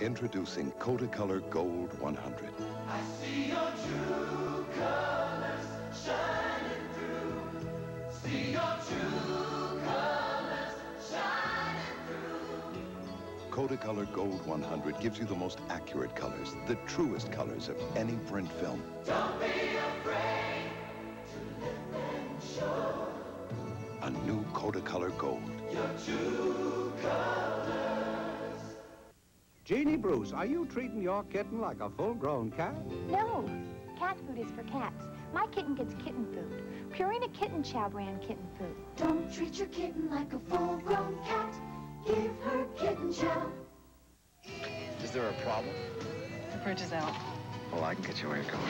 Introducing Kodacolor Gold 100. I see your true colors shining through. See your true colors shining through. Kodacolor Gold 100 gives you the most accurate colors, the truest colors of any print film. Don't be afraid to let them show A new Kodacolor Gold. your true colors. Jeannie Bruce, are you treating your kitten like a full-grown cat? No, cat food is for cats. My kitten gets kitten food. Purina Kitten Chow brand kitten food. Don't treat your kitten like a full-grown cat. Give her kitten chow. Is there a problem? The fridge is out. Well, I can get you where you're going.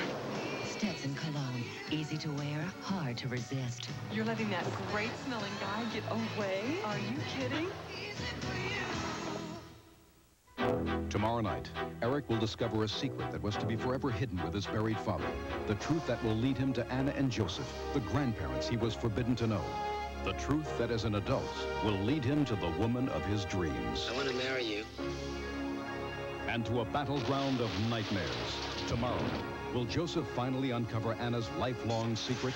Stetson Cologne. Easy to wear, hard to resist. You're letting that great smelling guy get away? Are you kidding? Tomorrow night, Eric will discover a secret that was to be forever hidden with his buried father. The truth that will lead him to Anna and Joseph, the grandparents he was forbidden to know. The truth that as an adult will lead him to the woman of his dreams. I want to marry you. And to a battleground of nightmares. Tomorrow, will Joseph finally uncover Anna's lifelong secret?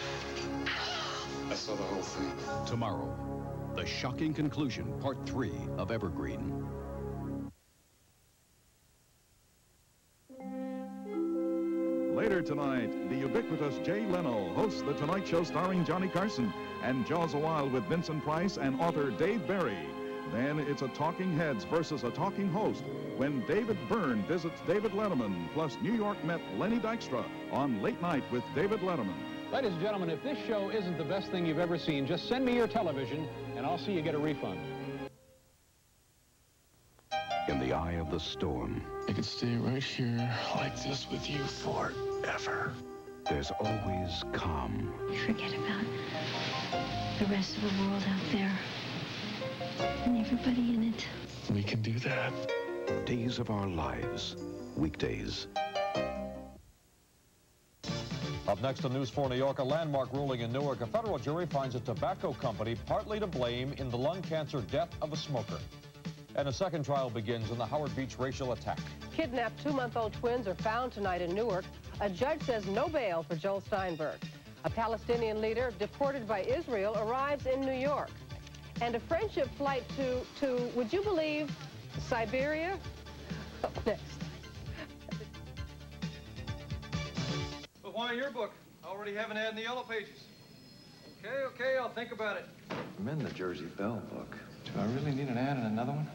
I saw the whole thing. Tomorrow, the shocking conclusion, part three of Evergreen. Later tonight, the ubiquitous Jay Leno hosts The Tonight Show starring Johnny Carson and Jaws a Wild with Vincent Price and author Dave Barry. Then it's a talking heads versus a talking host when David Byrne visits David Letterman plus New York Met Lenny Dykstra on Late Night with David Letterman. Ladies and gentlemen, if this show isn't the best thing you've ever seen, just send me your television and I'll see you get a refund. The eye of the storm, I could stay right here like this with you forever. there's always calm. You Forget about the rest of the world out there and everybody in it. We can do that. Days of our lives. Weekdays. Up next on News 4 New York, a landmark ruling in Newark. A federal jury finds a tobacco company partly to blame in the lung cancer death of a smoker. And a second trial begins in the Howard Beach racial attack. Kidnapped two-month-old twins are found tonight in Newark. A judge says no bail for Joel Steinberg. A Palestinian leader deported by Israel arrives in New York. And a friendship flight to, to would you believe, Siberia? Up next. But why your book? I already have an ad in the yellow pages. Okay, okay, I'll think about it. I'm in the Jersey Bell book. Do I really need an ad and another one?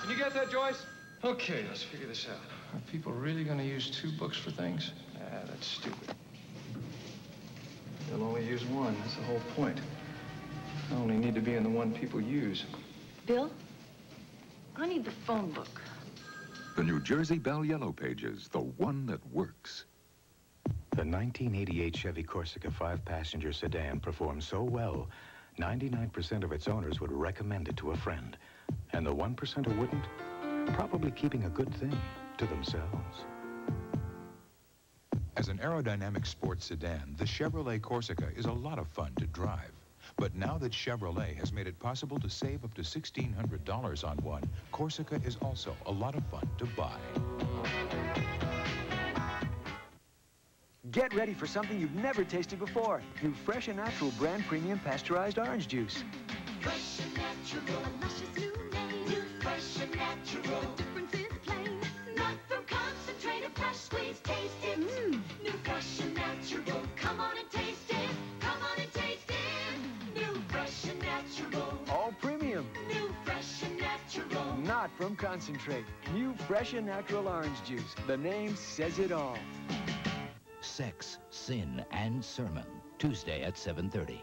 Can you get that, Joyce? Okay, let's figure this out. Are people really going to use two books for things? Ah, that's stupid. They'll only use one. That's the whole point. I only need to be in the one people use. Bill, I need the phone book. The New Jersey Bell Yellow Pages, the one that works. The 1988 Chevy Corsica five-passenger sedan performed so well, 99% of its owners would recommend it to a friend. And the 1% who wouldn't, probably keeping a good thing to themselves. As an aerodynamic sports sedan, the Chevrolet Corsica is a lot of fun to drive. But now that Chevrolet has made it possible to save up to $1,600 on one, Corsica is also a lot of fun to buy. Get ready for something you've never tasted before. New Fresh and Natural brand premium pasteurized orange juice. Fresh and natural, a luscious new name. New fresh and natural. The difference is plain. Not from concentrated, fresh squeezed, taste it. Mmm. New fresh and natural. Come on and taste it. Come on and taste it. New fresh and natural. All premium, New fresh and natural. not from concentrate. New Fresh and Natural orange juice. The name says it all. Sex, Sin, and Sermon. Tuesday at 7.30.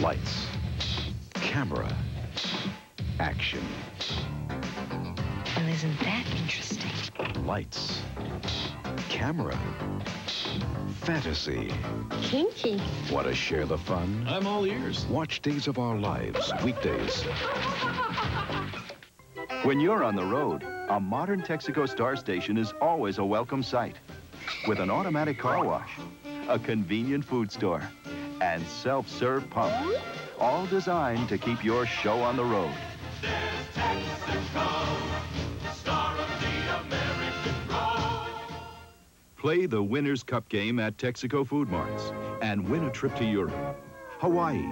Lights. Camera. Action. Well, isn't that interesting? Lights. Camera. Fantasy. Kinky. Want to share the fun? I'm all ears. Watch Days of Our Lives, weekdays. When you're on the road, a modern Texaco Star Station is always a welcome sight with an automatic car wash, a convenient food store, and self-serve pump, all designed to keep your show on the road. Play the Winner's Cup game at Texaco Food Marts and win a trip to Europe, Hawaii,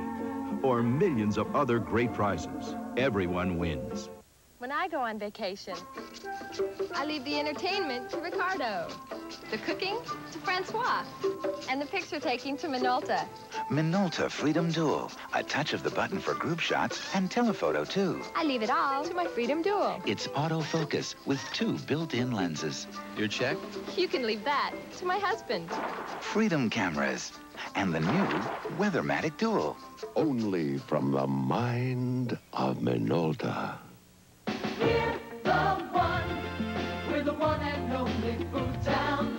or millions of other great prizes. Everyone wins. When I go on vacation, I leave the entertainment to Ricardo the cooking to Francois, and the picture taking to Minolta. Minolta Freedom Dual. A touch of the button for group shots and telephoto, too. I leave it all to my Freedom Dual. It's autofocus with two built-in lenses. Your check? You can leave that to my husband. Freedom cameras. And the new Weathermatic Dual. Only from the mind of Minolta. We're the one. We're the one and only Foodtown.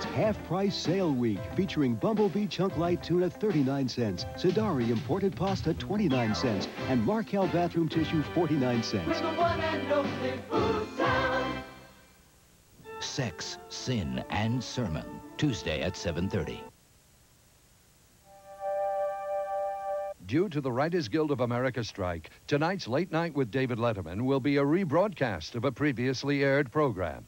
It's half price sale week featuring Bumblebee Chunk Light Tuna 39 cents, Sidari imported pasta 29 cents, and Marcal bathroom tissue 49 cents. We're the one and only Foodtown. Sex, Sin, and Sermon. Tuesday at 7.30. Due to the Writers Guild of America strike, tonight's Late Night with David Letterman will be a rebroadcast of a previously aired program.